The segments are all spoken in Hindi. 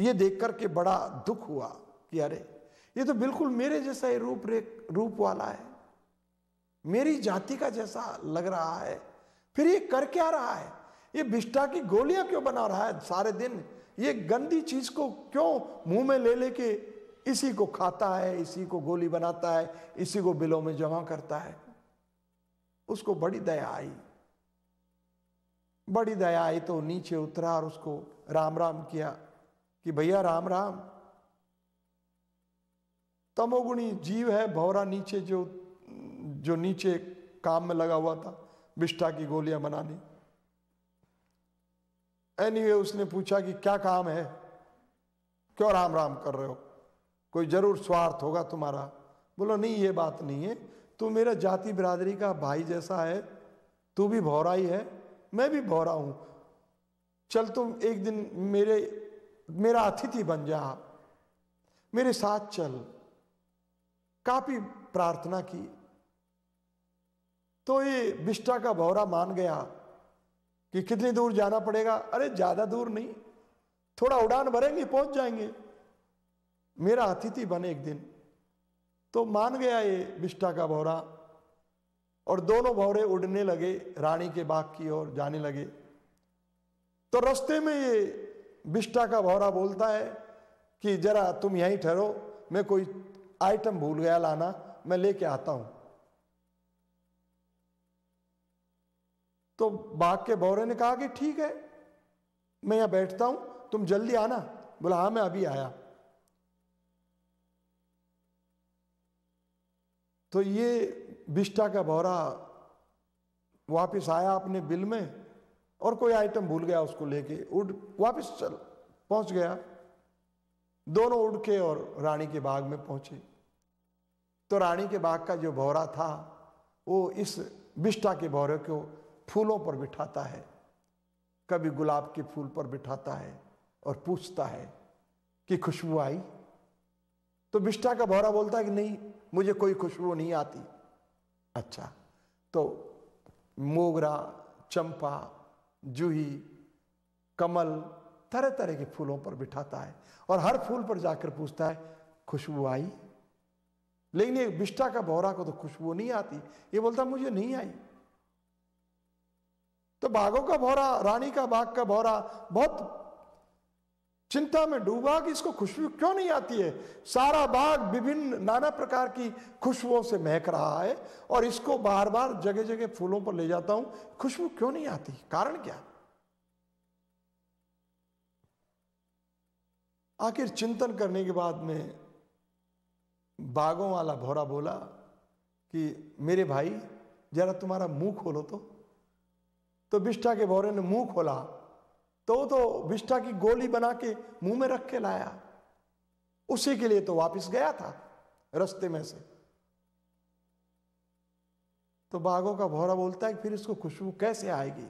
ये देख करके बड़ा दुख हुआ कि अरे, ये तो बिल्कुल मेरे जैसा ही रूप रेख रूप वाला है। मेरी जाति का जैसा लग रहा है। फिर ये कर क्या रहा है? ये बिष्टा की गोलियाँ क्यों बना रहा है सारे दिन? ये गंदी चीज़ को क्यों मुँह में ले लेके इसी को खाता है, इसी को गोली बनाता है, इसी को बिलों में जमा करता है? उसको बड़ी दया आई। बड़ी दया आई तो नीचे उतरा और उसको राम राम किया। कि भैया राम राम। तमोगुणी जीव है भौरा नीचे जो जो नीचे काम में लगा हुआ था विष्ठा की गोलियाँ बनाने। एनीवे anyway, उसने पूछा कि क्या काम है? क्यों राम राम कर रहे हो? कोई ज़रूर स्वार्थ होगा तुम्हारा। बोलो नहीं ये बात नहीं है। तू मेरा जाति बिरादरी का भाई जैसा है। तू भी भौरा ही है। मैं भी भौरा हूँ। चल तुम एक दिन मेरे मेरा अतिथि बन जा, मेरे साथ चल। काफ़ी प्रार्थना की। तो ये विष्टा का भौरा मान गया कि कितनी दूर जाना पड़ेगा? अरे, ज़्यादा दूर नहीं। थोड़ा उड़ान भरेंगे, पहुँच जाएँगे। मेरा अतिथि बने एक दिन। तो मान गया ये विष्टा का भौरा। और दोनों भौरे उड़ने लगे, रानी के बाग की ओर जाने लगे। तो रास्ते में ये विष्टा का भौरा बोलता है कि जरा तुम यहीं ठहरो, मैं कोई आइटम भूल गया लाना, मैं लेके आता हूँ। तो बाघ के भौरे ने कहा कि ठीक है, मैं यहाँ बैठता हूँ, तुम जल्दी आना। बोला हाँ मैं अभी आया। तो ये बिष्टा का भौरा वापस आया अपने बिल में और कोई आइटम भूल गया उसको लेके, उड़, वापस चल, पहुँच गया। दोनों उड़ के और रानी के बाग में पहुँचे। तो रानी के बाग का जो भौरा था, वो इस बिष्टा के भौरे को फूलों पर बिठाता है। कभी गुलाब के फूल पर बिठाता है और पूछता है कि खुशबू आई? तो बिष्टा का भौरा बोलता है कि नहीं, मुझे कोई खुशबू नहीं आती। अच्छा तो मोगरा, चंपा जूही, कमल तरह तरह के फूलों पर बिठाता है और हर फूल पर जाकर पूछता है, खुशबू आई? लेकिन एक बिष्टा का भौरा को तो खुशबू नहीं आती। ये बोलता, मुझे नहीं आई। तो बाघों का भौरा, रानी का बाघ का भौरा बहुत चिंता में डूबा कि इसको खुशबू क्यों नहीं आती है? सारा बाग विभिन्न नाना प्रकार की खुशबुओं से महक रहा है और इसको बार बार जगह जगह फूलों पर ले जाता हूँ। खुशबू क्यों नहीं आती? कारण क्या? आखिर चिंतन करने के बाद में बागों वाला भौरा बोला कि, मेरे भाई, जरा तुम्हारा मुँह खोलो तो। तो बिष्टा के भौरे ने मुँह खोला। तो तो बिष्टा की गोली बना के मुँह में रख के लाया। उसी के लिए तो वापस गया था रस्ते में से। तो बाघों का भौरा बोलता है फिर इसको खुशबू कैसे आएगी?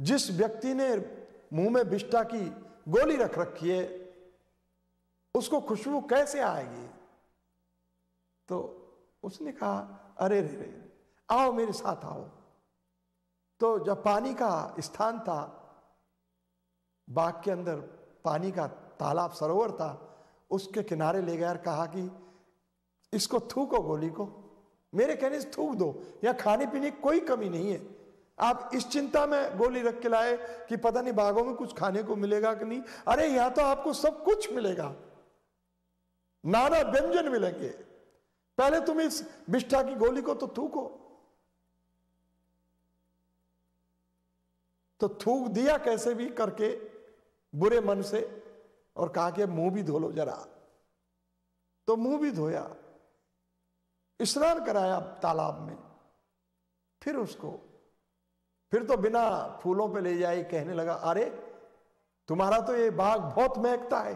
जिस व्यक्ति ने मुँह में बिष्टा की गोली रख रखी है, उसको खुशबू कैसे आएगी? तो उसने कहा, अरे रे रे, आओ मेरे साथ आओ। तो जब पानी का स्थान था बाग के अंदर पानी का तालाब सरोवर था, उसके किनारे ले गया और कहा कि, इसको थूको गोली को। मेरे कहने से थूक दो या खाने पीने की कोई कमी नहीं है। आप इस चिंता में गोली रख के लाए कि पता नहीं बागों में कुछ खाने को मिलेगा कि नहीं। अरे, यहाँ तो आपको सब कुछ मिलेगा। नाना व्यंजन मिलेंगे। पहले तुम इस बिष्ठा की गोली को तो थूको। तो थूक दिया कैसे भी करके बुरे मन से और कहा कि मुँह भी धो लो जरा। तो मुँह भी धोया, स्नान कराया तालाब में। फिर उसको, फिर तो बिना फूलों पे ले जाए कहने लगा, अरे, तुम्हारा तो ये बाग बहुत महकता है।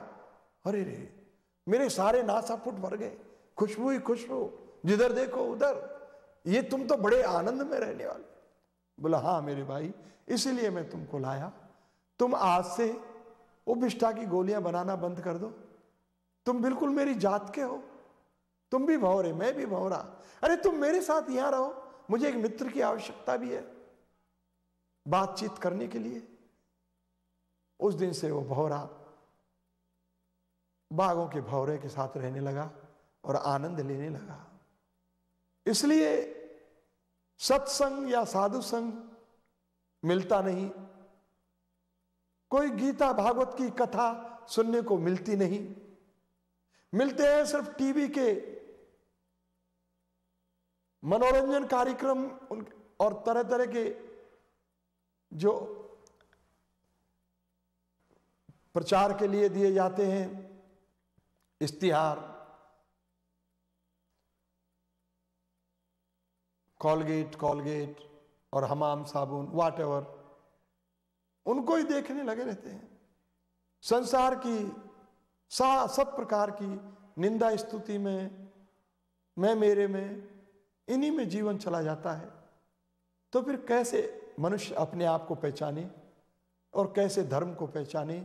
अरे रे, मेरे सारे नासा फुट भर गए। खुशबू ही खुशबू, जिधर देखो उधर। ये तुम तो बड़े आनंद में रहने वाले। बोला हाँ मेरे भाई, इसीलिए मैं तुमको लाया। तुम आज से विष्ठा की गोलियाँ बनाना बंद कर दो। तुम बिल्कुल मेरी जात के हो। तुम भी भौरे मैं भी भौरा अरे तुम मेरे साथ यहाँ रहो। मुझे एक मित्र की आवश्यकता भी है बातचीत करने के लिए। उस दिन से वो भौरा बाघों के भौरे के साथ रहने लगा और आनंद लेने लगा। इसलिए सत्संग या साधु संग मिलता नहीं। कोई गीता भागवत की कथा सुनने को मिलती नहीं। मिलते हैं सिर्फ़ टीवी के मनोरंजन कार्यक्रम और तरह तरह के जो प्रचार के लिए दिए जाते हैं। इश्तिहार, कॉलगेट कॉलगेट और हमाम साबुन वाट एवर उनको ही देखने लगे रहते हैं। संसार की सा, सब प्रकार की निंदा स्तुति में, मैं मेरे में, इन्हीं में जीवन चला जाता है। तो फिर कैसे मनुष्य अपने आप को पहचाने और कैसे धर्म को पहचाने,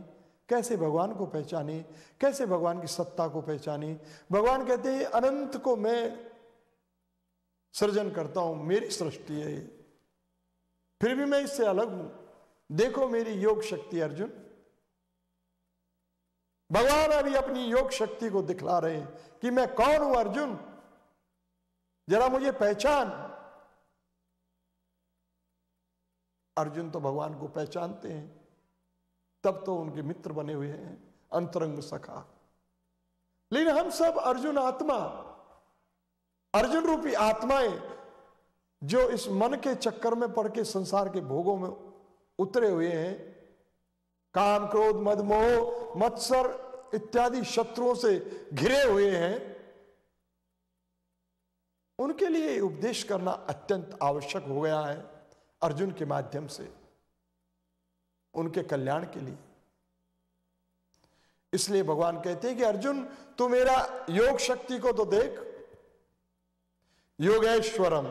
कैसे भगवान को पहचाने, कैसे भगवान की सत्ता को पहचाने? भगवान कहते हैं, अनंत को मैं सृजन करता हूँ, मेरी सृष्टि है फिर भी मैं इससे अलग हूँ। देखो मेरी योग शक्ति, अर्जुन। भगवान अभी अपनी योग शक्ति को दिखला रहे हैं कि मैं कौन हूँ, अर्जुन? जरा मुझे पहचान। अर्जुन तो भगवान को पहचानते हैं। तब तो उनके मित्र बने हुए हैं, अंतरंग सखा। लेकिन हम सब अर्जुन आत्मा, अर्जुन रूपी आत्माएँ, जो इस मन के चक्कर में पड़ के संसार के भोगों में उतरे हुए हैं। काम, क्रोध मदमोह मत्सर इत्यादि शत्रुओं से घिरे हुए हैं। उनके लिए उपदेश करना अत्यंत आवश्यक हो गया है अर्जुन के माध्यम से, उनके कल्याण के लिए। इसलिए भगवान कहते हैं कि अर्जुन, तू मेरा योग शक्ति को तो देख। योगेश्वरम,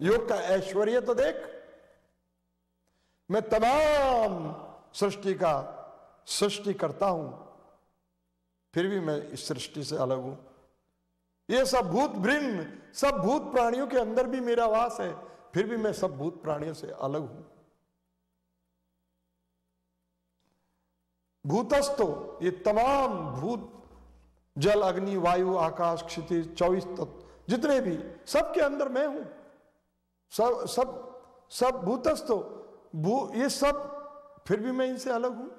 योग का ऐश्वर्य तो देख। मैं तमाम सृष्टि का सृष्टि करता हूँ, फिर भी मैं इस सृष्टि से अलग हूँ। ये सब भूत भृण सब भूत प्राणियों के अंदर भी मेरा वास है, फिर भी मैं सब भूत प्राणियों से अलग हूँ। भूतस्थो ये तमाम भूत, जल, अग्नि, वायु, आकाश, क्षितिज, चौबीस तत्व, जितने भी, सबके अंदर मैं हूँ। सब सब सब भूतस्थो भू ये सब, फिर भी मैं इनसे अलग हूँ।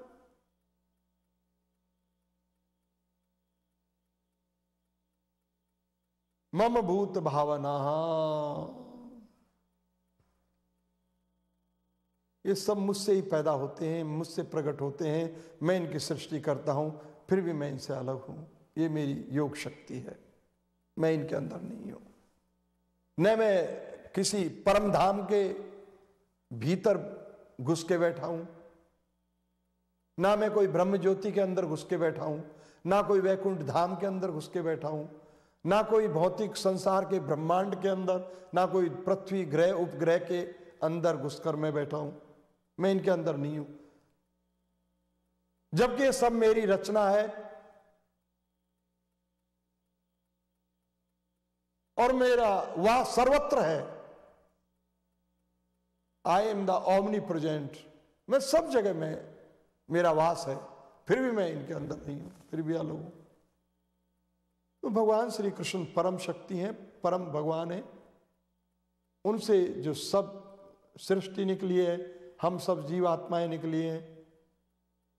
मम भूत भावना। ये सब मुझसे ही पैदा होते हैं, मुझसे प्रकट होते हैं। मैं इनकी सृष्टि करता हूँ, फिर भी मैं इनसे अलग हूँ। ये मेरी योग शक्ति है। मैं इनके अंदर नहीं हूँ। न मैं किसी परम धाम के भीतर घुस के बैठा हूँ। ना मैं कोई ब्रह्म ज्योति के अंदर घुस के बैठा हूँ, ना कोई वैकुंठ धाम के अंदर घुस के बैठा हूँ, ना कोई भौतिक संसार के ब्रह्मांड के अंदर, ना कोई पृथ्वी ग्रह, उपग्रह के अंदर घुसकर मैं बैठा हूँ। मैं इनके अंदर नहीं हूँ। जबकि ये सब मेरी रचना है और मेरा वह सर्वत्र है। I am the omnipresent मैं सब जगह में, मेरा वास है, फिर भी मैं इनके अंदर नहीं हूँ, फिर भी अलग हूँ। तो भगवान श्री कृष्ण परम शक्ति हैं, परम भगवान है। उनसे जो सब सृष्टि निकली है, हम सब जीवात्माएँ निकली हैं,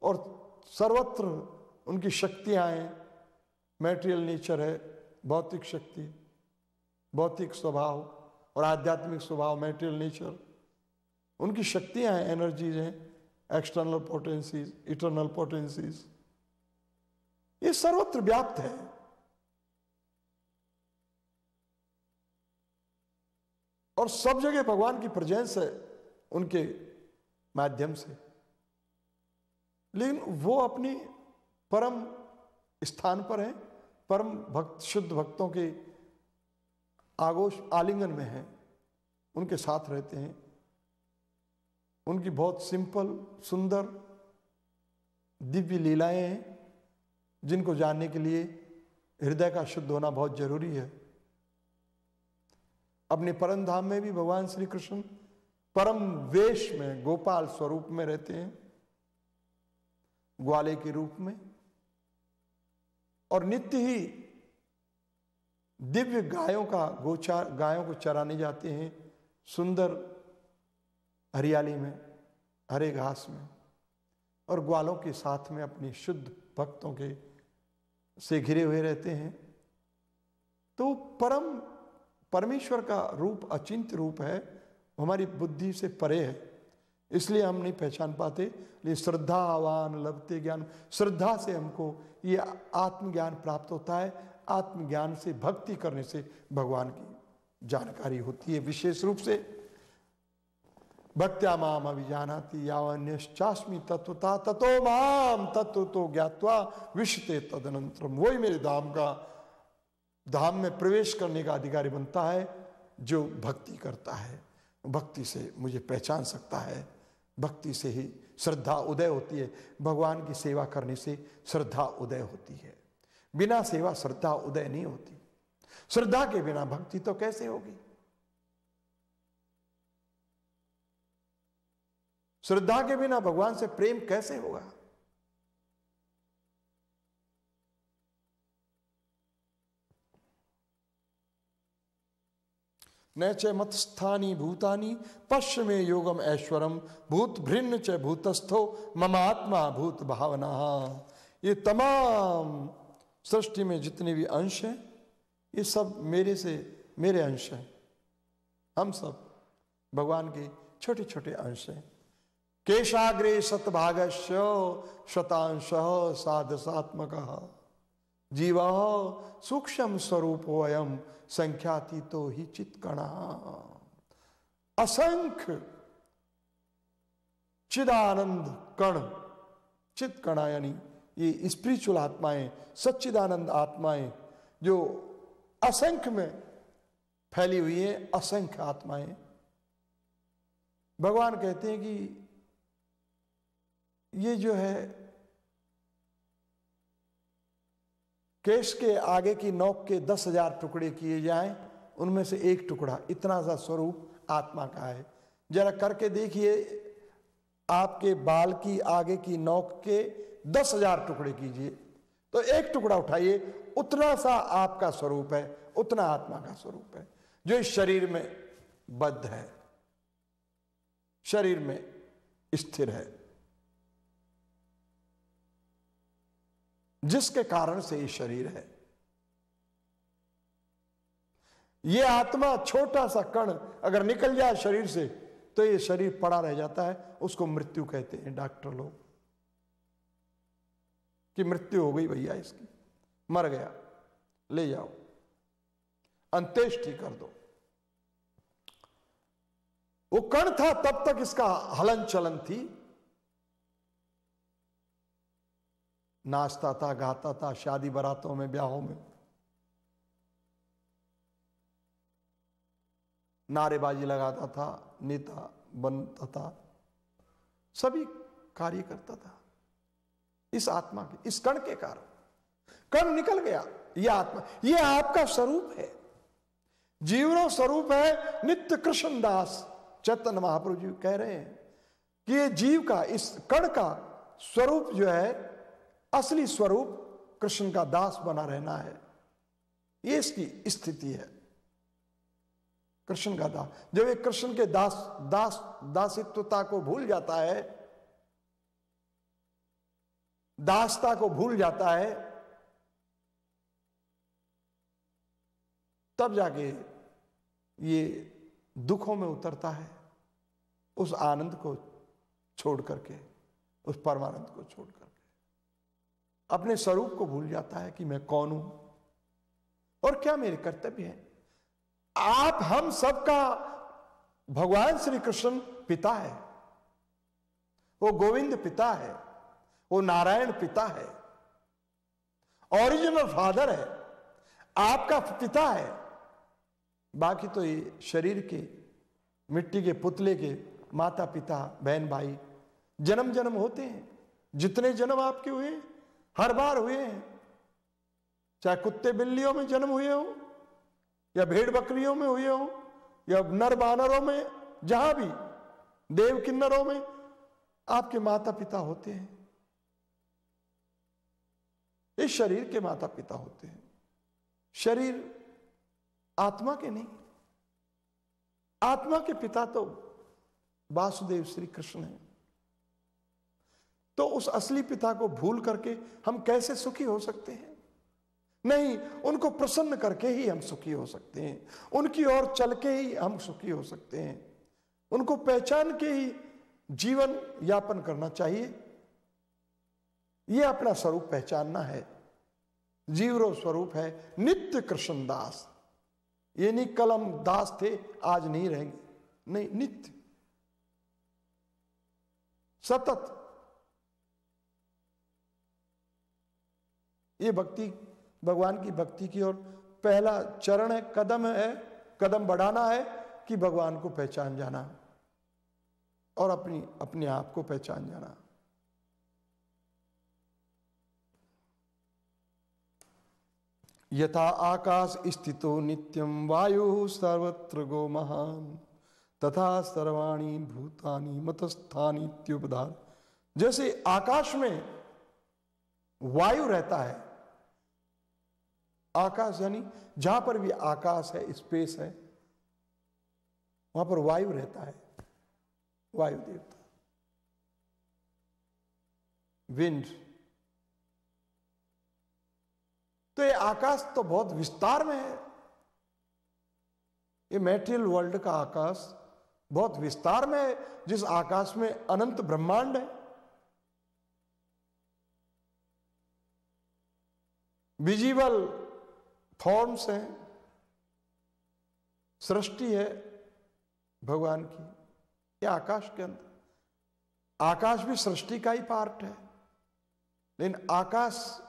और सर्वत्र उनकी शक्तियाँ हैं। मैटेरियल नेचर है, भौतिक शक्ति, भौतिक स्वभाव, और आध्यात्मिक स्वभाव मैटेरियल नेचर उनकी शक्तियाँ हैं एनर्जीज हैं एक्सटर्नल पोटेंसीज इटर्नल पोटेंसीज ये सर्वत्र व्याप्त है। और सब जगह भगवान की प्रेजेंस है उनके माध्यम से। लेकिन वो अपनी परम स्थान पर है, परम भक्त, शुद्ध भक्तों के आगोश आलिंगन में है, उनके साथ रहते हैं। उनकी बहुत सिंपल, सुंदर, दिव्य लीलाएँ हैं, जिनको जानने के लिए हृदय का शुद्ध होना बहुत ज़रूरी है। अपने परम धाम में भी भगवान श्री कृष्ण परम वेश में, गोपाल स्वरूप में रहते हैं, ग्वाले के रूप में, और नित्य ही दिव्य गायों का गोचार, गायों को चराने जाते हैं, सुंदर हरियाली में, हरे घास में और ग्वालों के साथ में अपने शुद्ध भक्तों के से घिरे हुए रहते हैं। तो परम, परमेश्वर का रूप अचिंत रूप है, हमारी बुद्धि से परे है, इसलिए हम नहीं पहचान पाते। लेकिन श्रद्धावान लभते ज्ञान, श्रद्धा से हमको ये आत्मज्ञान प्राप्त होता है। आत्मज्ञान से, भक्ति करने से भगवान की जानकारी होती है विशेष रूप से। भक्त्या माम अभिजानाति यावन्यश्चास्मी तत्वता ततो माम तत्व तो ज्ञातवा विश्वते तदनंतरम वही मेरे धाम का धाम में प्रवेश करने का अधिकारी बनता है, जो भक्ति करता है। भक्ति से मुझे पहचान सकता है। भक्ति से ही श्रद्धा उदय होती है। भगवान की सेवा करने से श्रद्धा उदय होती है। बिना सेवा श्रद्धा उदय नहीं होती। श्रद्धा के बिना भक्ति तो कैसे होगी? श्रद्धा के बिना भगवान से प्रेम कैसे होगा? न च मतस्थानी भूतानी, पश्चिम योगम ऐश्वरम, भूत भिन्न च भूतस्थो, ममात्मा भूत भावना। ये तमाम सृष्टि में जितने भी अंश हैं, ये सब मेरे से, मेरे अंश हैं। हम सब भगवान के छोटे छोटे अंश हैं। केशाग्रे सतभागस्य शतांश साधसात्मक। जीव सूक्ष्म स्वरूप अयम संख्याती तो ही चित्कणा। असंख्य चिदानंद कण, चित्कणा यानी ये स्पिरिचुअल आत्माएँ, सच्चिदानंद आत्माएँ, जो असंख्य में फैली हुई है, असंख्य आत्माएँ। भगवान कहते हैं कि ये जो है, केश के आगे की नोक के दस हज़ार टुकड़े किए जाएँ, उनमें से एक टुकड़ा इतना सा स्वरूप आत्मा का है। जरा करके देखिए, आपके बाल की आगे की नोक के दस हज़ार टुकड़े कीजिए। तो एक टुकड़ा उठाइए, उतना सा आपका स्वरूप है, उतना आत्मा का स्वरूप है, जो इस शरीर में बद्ध है, शरीर में स्थिर है। जिसके कारण से ये शरीर है। ये आत्मा छोटा सा कण अगर निकल जाए शरीर से तो ये शरीर पड़ा रह जाता है। उसको मृत्यु कहते हैं डॉक्टर लोग। कि मृत्यु हो गई भैया इसकी। मर गया। ले जाओ। अंत्येष्टि कर दो। वो कण था तब तक इसका हलन चलन थी। नाचता था, गाता था, शादी बारातों में, ब्याहों में। नारेबाजी लगाता था, नेता बनता था, सभी कार्य करता था। इस आत्मा के, इस कण के कारण। कण निकल गया यह आत्मा यह आपका स्वरूप है। जीवनो स्वरूप है, नित्य कृष्ण दास चैतन्य महाप्रभु जी कह रहे हैं कि ये जीव का, इस कण का स्वरूप जो है असली स्वरूप कृष्ण का दास बना रहना है। ये इसकी स्थिति है। कृष्ण का दास जब एक कृष्ण के दास दास, दासित्वता को भूल जाता है, दासता को भूल जाता है, तब जाके ये दुखों में उतरता है, उस आनंद को छोड़ करके, उस परमानंद को छोड़ करके। अपने स्वरूप को भूल जाता है कि मैं कौन हूँ। और क्या मेरे कर्तव्य है? आप, हम सबका भगवान श्री कृष्ण पिता है। वो गोविंद पिता है। वो नारायण पिता है। ओरिजिनल फादर है। आपका पिता है। बाकी तो ये शरीर के, मिट्टी के पुतले के माता पिता बहन भाई जन्म जन्म होते हैं। जितने जन्म आपके हुए हर बार हुए हैं। चाहे कुत्ते बिल्लियों में जन्म हुए हो, या भेड़ बकरियों में हुए हो, या नर बानरों में, जहाँ भी, देव किन्नरों में, आपके माता पिता होते हैं। इस शरीर के माता पिता होते हैं। शरीर आत्मा के नहीं, आत्मा के पिता तो वासुदेव श्री कृष्ण है। तो उस असली पिता को भूल करके हम कैसे सुखी हो सकते हैं? नहीं, उनको प्रसन्न करके ही हम सुखी हो सकते हैं। उनकी ओर चल के ही हम सुखी हो सकते हैं। उनको पहचान के ही जीवन यापन करना चाहिए। यह अपना स्वरूप पहचानना है। जीवरो स्वरूप है। नित्य कृष्ण दास। ये नहीं कल हम दास थे, आज नहीं रहेंगे। नहीं, नित्य। सतत। ये भक्ति, भगवान की भक्ति की ओर पहला चरण है, कदम है, कदम बढ़ाना है कि भगवान को पहचान जाना और अपनी, अपने आप को पहचान जाना। यथा आकाश स्थितो नित्यम वायु सर्वत्र गो महान तथा सर्वाणी भूतानी मतस्थानी त्युपधार जैसे आकाश में वायु रहता है आकाश, यानी जहाँ पर भी आकाश है स्पेस है, वहाँ पर वायु रहता है। वायु देवता। विंड तो ये आकाश तो बहुत विस्तार में है। ये मेटेरियल वर्ल्ड का आकाश बहुत विस्तार में है, जिस आकाश में अनंत ब्रह्मांड है। विजिबल फॉर्म्स हैं सृष्टि है भगवान की। ये आकाश के अंदर। आकाश भी सृष्टि का ही पार्ट है। लेकिन आकाश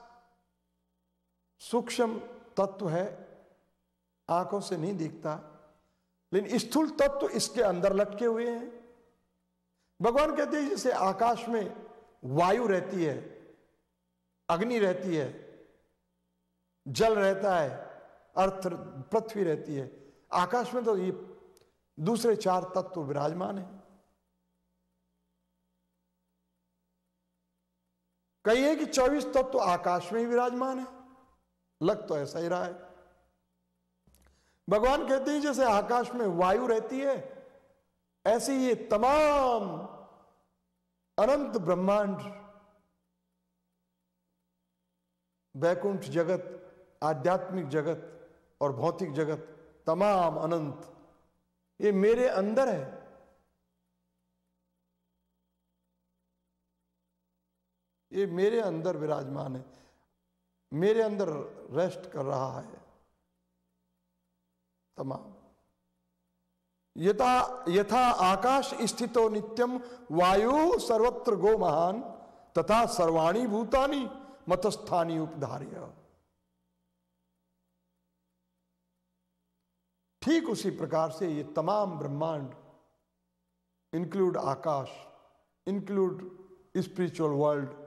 सूक्ष्म तत्व है, आँखों से नहीं दिखता। लेकिन स्थूल तत्व इसके अंदर लटके हुए हैं। भगवान कहते हैं, जैसे आकाश में वायु रहती है, अग्नि रहती है जल रहता है, अर्थ पृथ्वी रहती है। आकाश में तो ये दूसरे चार तत्व विराजमान है। कहिए कि चौबीस तत्व आकाश में ही विराजमान है। लग तो ऐसा ही रहा है। भगवान कहते हैं, जैसे आकाश में वायु रहती है, ऐसे ये तमाम अनंत ब्रह्मांड, वैकुंठ जगत आध्यात्मिक जगत और भौतिक जगत तमाम अनंत, ये मेरे अंदर है। ये मेरे अंदर विराजमान है, मेरे अंदर रेस्ट कर रहा है। तमाम। यथा यथा आकाश स्थितो नित्यम वायु सर्वत्र गो महान, तथा सर्वाणी भूतानी, मतस्थानी उपधार्य। ठीक उसी प्रकार से ये तमाम ब्रह्मांड include Akash include spiritual world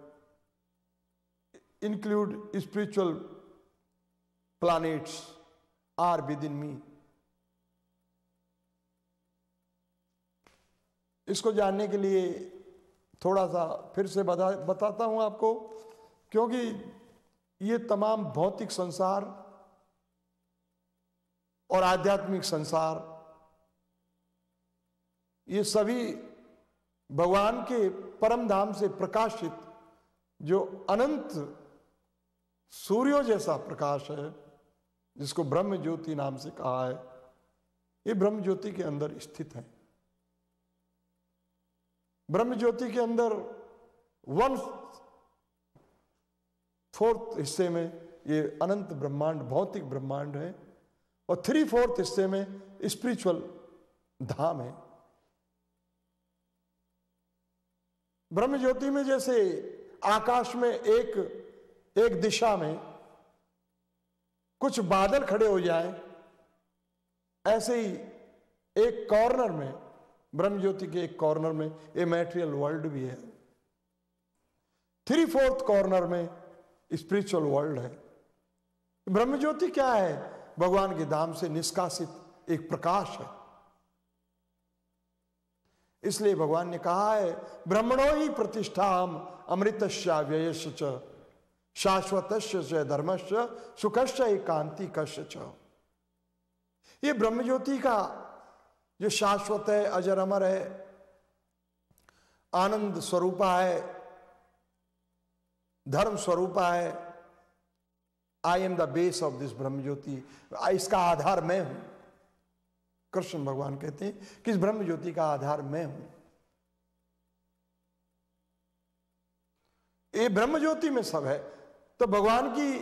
include spiritual planets are within me. इसको जानने के लिए थोड़ा सा फिर से बता, बताता हूँ आपको, क्योंकि ये तमाम भौतिक संसार और आध्यात्मिक संसार। ये सभी भगवान के परम धाम से प्रकाशित जो अनंत सूर्यो जैसा प्रकाश है, जिसको ब्रह्म ज्योति नाम से कहा है, ये ब्रह्म ज्योति के अंदर स्थित है। ब्रह्म ज्योति के अंदर वन फोर्थ हिस्से में ये अनंत ब्रह्मांड, भौतिक ब्रह्मांड है। और थ्री फोर्थ हिस्से में स्पिरिचुअल धाम है। ब्रह्म ज्योति में जैसे आकाश में एक एक दिशा में कुछ बादल खड़े हो जाए, ऐसे ही एक कॉर्नर में ब्रह्म ज्योति के एक कॉर्नर में ए मैटेरियल वर्ल्ड भी है। थ्री फोर्थ कॉर्नर में स्पिरिचुअल वर्ल्ड है। ब्रह्म ज्योति क्या है? भगवान के धाम से निष्कासित एक प्रकाश है। इसलिए भगवान ने कहा है, ब्रह्मणो ही प्रतिष्ठा अमृत व्ययश शाश्वत धर्मश्च सुखश्च एकांति कश्च ये ब्रह्म ज्योति का जो शाश्वत है अजर अमर है, आनंद स्वरूपा है, धर्म स्वरूपा है I am the base of this ब्रह्म ज्योति इसका आधार मैं हूँ। कृष्ण भगवान कहते हैं कि इस ब्रह्म ज्योति का आधार मैं हूँ। ये ब्रह्म ज्योति में सब है। तो भगवान की,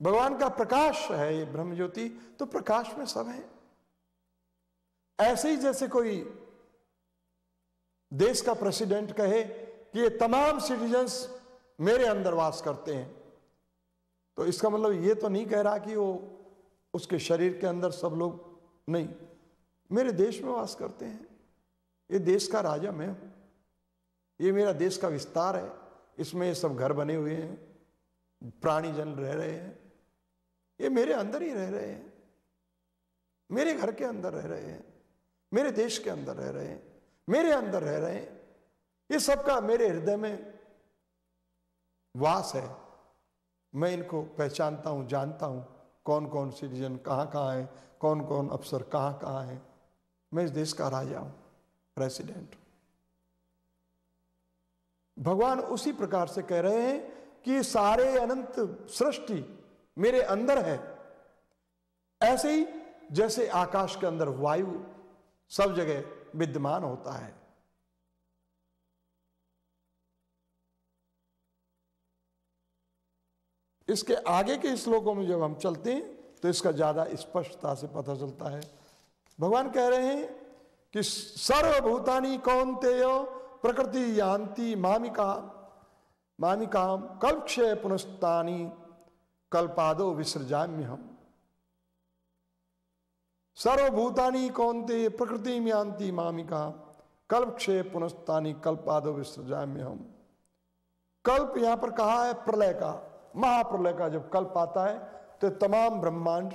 भगवान का प्रकाश है ये ब्रह्म ज्योति तो प्रकाश में सब है। ऐसे ही जैसे कोई देश का प्रेसिडेंट कहे कि ये तमाम सिटीजन्स मेरे अंदर वास करते हैं। तो इसका मतलब ये तो नहीं कह रहा कि वो उसके शरीर के अंदर सब लोग नहीं। मेरे देश में वास करते हैं। ये देश का राजा मैं हूँ। ये मेरा देश का विस्तार है। इसमें ये सब घर बने हुए हैं। प्राणी जन रह रहे हैं। ये मेरे अंदर ही रह रहे हैं। मेरे घर के अंदर रह रहे हैं। मेरे देश के अंदर रह रहे हैं। मेरे अंदर रह रहे हैं। ये सबका मेरे हृदय में वास है। मैं इनको पहचानता हूँ, जानता हूँ कौन कौन सिटीजन कहाँ कहाँ है कौन कौन अफसर कहाँ कहाँ है। मैं इस देश का राजा हूँ प्रेसिडेंट भगवान उसी प्रकार से कह रहे हैं कि सारे अनंत सृष्टि मेरे अंदर है। ऐसे ही जैसे आकाश के अंदर वायु सब जगह विद्यमान होता है। इसके आगे के श्लोकों में जब हम चलते हैं तो इसका ज़्यादा स्पष्टता से पता चलता है। भगवान कह रहे हैं कि सर्वभूतानी कौन तेयो प्रकृति यान्ति मामिका मामिकाम कल्पक्षय पुनस्तानी कल्पादो विसृजाम्य हम सर्वभूतानी कौनते प्रकृति में आंति मामिका कल्प क्षय पुनस्तानी कल्पादो विसृजाम्य हम कल्प यहाँ पर कहा है? प्रलय का। महाप्रलय का जब कल्प आता है तो तमाम ब्रह्मांड,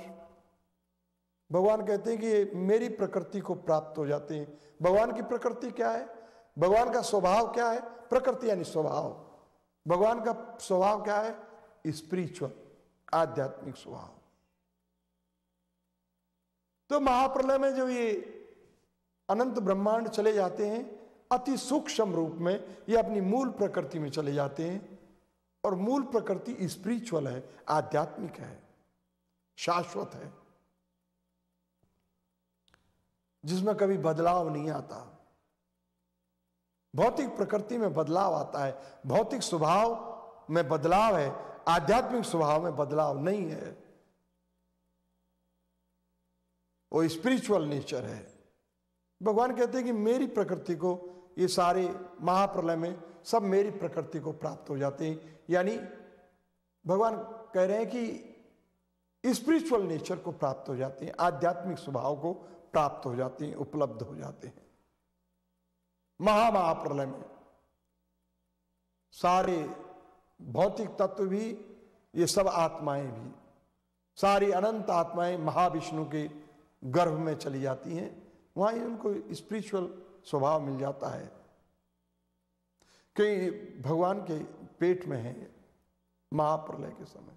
भगवान कहते हैं कि मेरी प्रकृति को प्राप्त हो जाते हैं। भगवान की प्रकृति क्या है? भगवान का स्वभाव क्या है? प्रकृति यानी स्वभाव। भगवान का स्वभाव क्या है? स्पिरिचुअल, आध्यात्मिक स्वभाव। तो महाप्रलय में जो ये अनंत ब्रह्मांड चले जाते हैं, अति सूक्ष्म रूप में ये अपनी मूल प्रकृति में चले जाते हैं और मूल प्रकृति स्पिरिचुअल है, आध्यात्मिक है, शाश्वत है, जिसमें कभी बदलाव नहीं आता। भौतिक प्रकृति में बदलाव आता है, भौतिक स्वभाव में बदलाव है, आध्यात्मिक स्वभाव में बदलाव नहीं है। वो स्पिरिचुअल नेचर है। भगवान कहते हैं कि मेरी प्रकृति को ये सारे महाप्रलय में सब मेरी प्रकृति को प्राप्त हो जाते हैं। यानी भगवान कह रहे हैं कि स्पिरिचुअल नेचर को प्राप्त हो जाते हैं, आध्यात्मिक स्वभाव को प्राप्त हो जाते हैं, उपलब्ध हो जाते हैं। महामहाप्रलय में सारे भौतिक तत्व भी, ये सब आत्माएँ भी, सारी अनंत आत्माएँ महाविष्णु के गर्भ में चली जाती हैं। वहाँ ही उनको स्पिरिचुअल स्वभाव मिल जाता है। कि भगवान के पेट में है महाप्रलय के समय।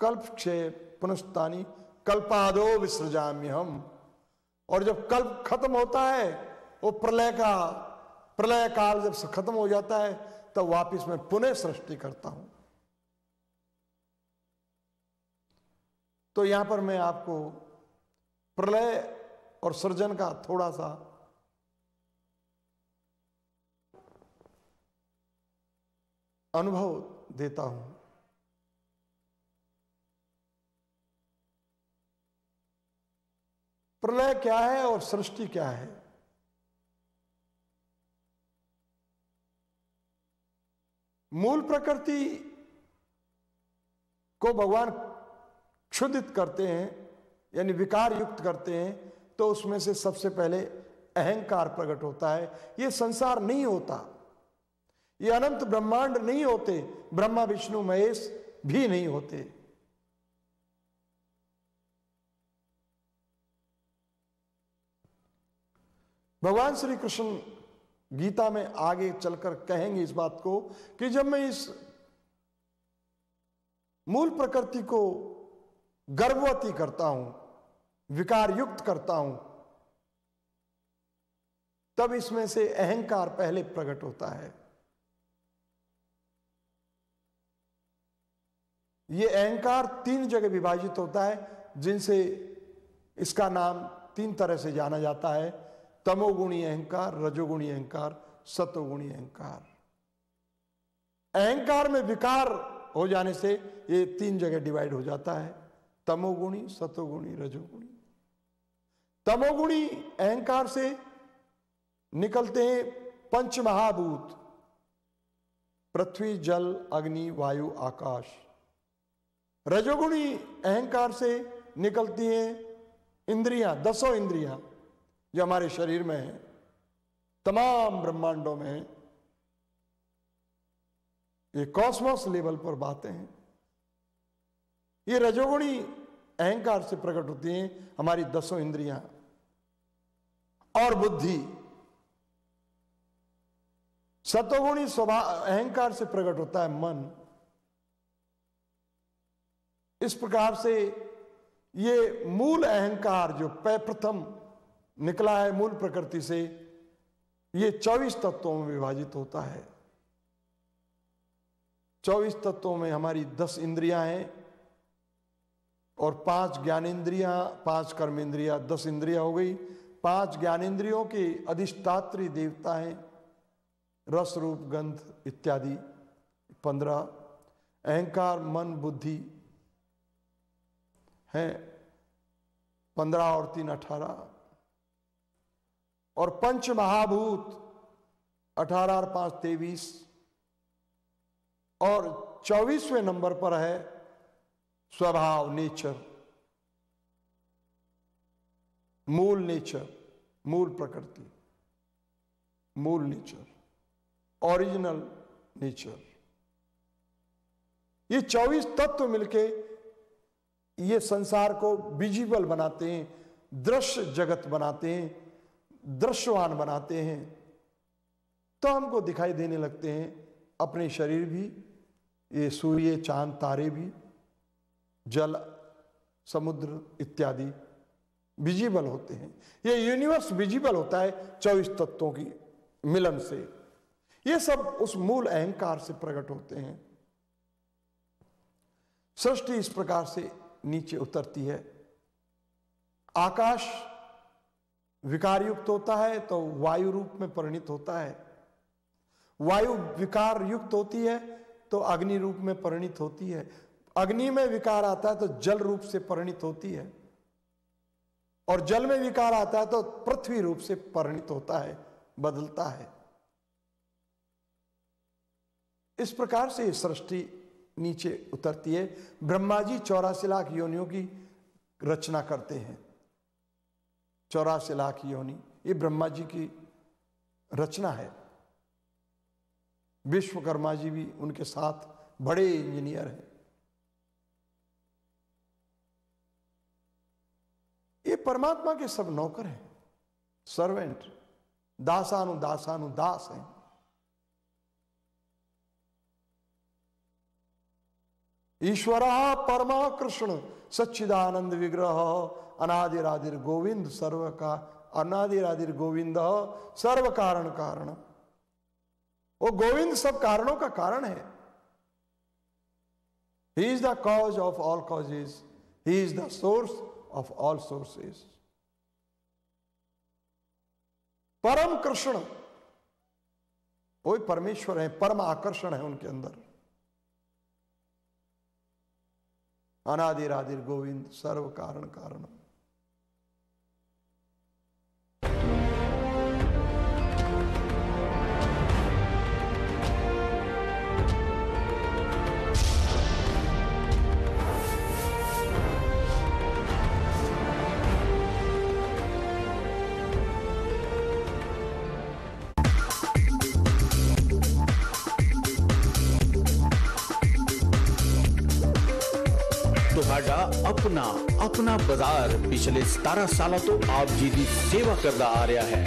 कल्प क्षय पुनस्तानी, कल्पादो विसृजाम्य हम। और जब कल्प खत्म होता है, वो प्रलय का, प्रलय काल जब खत्म हो जाता है, तब वापिस मैं पुनः सृष्टि करता हूँ। तो यहाँ पर मैं आपको प्रलय और सृजन का थोड़ा सा अनुभव देता हूँ। प्रलय क्या है और सृष्टि क्या है? मूल प्रकृति को भगवान क्षुदित करते हैं, यानी विकार युक्त करते हैं तो उसमें से सबसे पहले अहंकार प्रकट होता है। यह संसार नहीं होता। ये अनंत ब्रह्मांड नहीं होते, ब्रह्मा विष्णु महेश भी नहीं होते। भगवान श्री कृष्ण गीता में आगे चलकर कहेंगे इस बात को कि जब मैं इस मूल प्रकृति को गर्भवती करता हूँ विकार युक्त करता हूँ, तब इसमें से अहंकार पहले प्रकट होता है। ये अहंकार तीन जगह विभाजित होता है, जिनसे इसका नाम तीन तरह से जाना जाता है। तमोगुणी अहंकार, रजोगुणी अहंकार, सतोगुणी अहंकार। अहंकार में विकार हो जाने से ये तीन जगह डिवाइड हो जाता है। तमोगुणी, सतोगुणी, रजोगुणी। तमोगुणी अहंकार से निकलते हैं पंच महाभूत पृथ्वी, जल, अग्नि, वायु, आकाश। रजोगुणी अहंकार से निकलती हैं इंद्रियाँ, दसों इंद्रियाँ जो हमारे शरीर में है, तमाम ब्रह्मांडों में है। ये कॉस्मोस लेवल पर बातें हैं। ये रजोगुणी अहंकार से प्रकट होती हैं हमारी दसों इंद्रियाँ। और बुद्धि सतोगुणी स्वभाव अहंकार से प्रकट होता है मन। इस प्रकार से ये मूल अहंकार जो प्रथम निकला है मूल प्रकृति से, ये चौबीस तत्वों में विभाजित होता है। चौबीस तत्वों में हमारी दस इंद्रियाँ हैं और पाँच ज्ञानेन्द्रियाँ, पाँच कर्मेंद्रिया, दस इंद्रिया हो गई। पाँच ज्ञानेन्द्रियों के अधिष्ठात्री देवता हैं, रस, रूप, गंध इत्यादि। पंद्रह, अहंकार, मन, बुद्धि है पंद्रह और तीन अठारह। और पंच महाभूत अठारह और पाँच तेवीस। और चौबीसवें नंबर पर है स्वभाव नेचर। मूल नेचर, मूल प्रकृति। मूल नेचर ओरिजिनल नेचर। ये चौबीस तत्व मिलके ये संसार को विजिबल बनाते हैं, दृश्य जगत बनाते हैं, दृश्यवान बनाते हैं तो हमको दिखाई देने लगते हैं अपने शरीर भी, ये सूर्य, चाँद, तारे भी, जल, समुद्र इत्यादि विजिबल होते हैं। ये यूनिवर्स विजिबल होता है चौबीस तत्वों की मिलन से। ये सब उस मूल अहंकार से प्रकट होते हैं। सृष्टि इस प्रकार से नीचे उतरती है। आकाश विकार युक्त होता है तो वायु रूप में परिणित होता है। वायु विकार युक्त होती है तो अग्नि रूप में परिणित होती है। अग्नि में विकार आता है तो जल रूप से परिणित होती है। और जल में विकार आता है तो पृथ्वी रूप से परिणित होता है, बदलता है। इस प्रकार से सृष्टि नीचे उतरती है। ब्रह्मा जी चौरासी लाख योनियों की रचना करते हैं। चौरासी लाख योनि, ये ब्रह्मा जी की रचना है। विश्वकर्मा जी भी उनके साथ बड़े इंजीनियर हैं। ये परमात्मा के सब नौकर हैं। सर्वेंट, दासानु दासानु दास हैं। ईश्वर परमा कृष्ण सच्चिदानंद विग्रह, अनादिरादिर गोविंद सर्व का अनादिरादिर गोविंद सर्व कारण कारण। वो गोविंद सब कारणों का कारण है। He is the cause of all causes he is the source of all sources परम कृष्ण। वही परमेश्वर है, परम आकर्षण है उनके अंदर। अनादिरादिर गोविंद सर्व कारण कारण। अपना अपना बाज़ार पिछले सतारा साल तो आप जी की सेवा करता आ रहा है।